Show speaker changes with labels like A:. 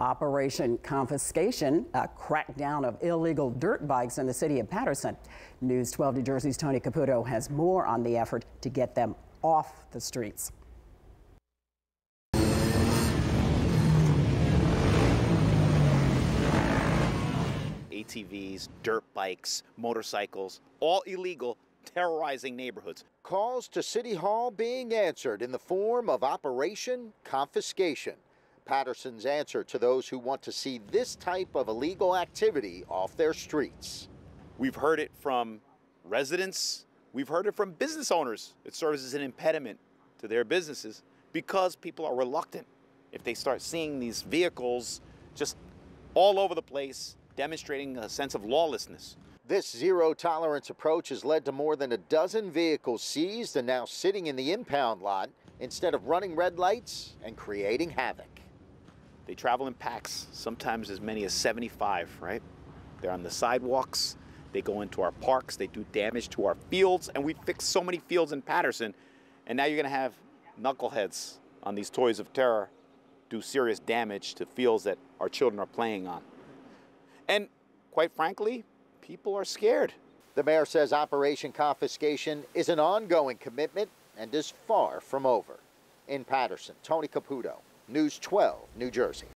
A: Operation Confiscation, a crackdown of illegal dirt bikes in the city of Paterson. News 12 New Jersey's Tony Caputo has more on the effort to get them off the streets.
B: ATVs, dirt bikes, motorcycles, all illegal, terrorizing neighborhoods.
C: Calls to City Hall being answered in the form of Operation Confiscation. Paterson's answer to those who want to see this type of illegal activity off their streets.
B: We've heard it from residents, we've heard it from business owners. It serves as an impediment to their businesses because people are reluctant if they start seeing these vehicles just all over the place demonstrating a sense of lawlessness.
C: This zero tolerance approach has led to more than a dozen vehicles seized and now sitting in the impound lot instead of running red lights and creating havoc.
B: They travel in packs, sometimes as many as 75, right? They're on the sidewalks, they go into our parks, they do damage to our fields, and we fix so many fields in Paterson. And now you're going to have knuckleheads on these toys of terror do serious damage to fields that our children are playing on. And quite frankly, people are scared.
C: The mayor says Operation Confiscation is an ongoing commitment and is far from over. In Paterson, Tony Caputo, News 12, New Jersey.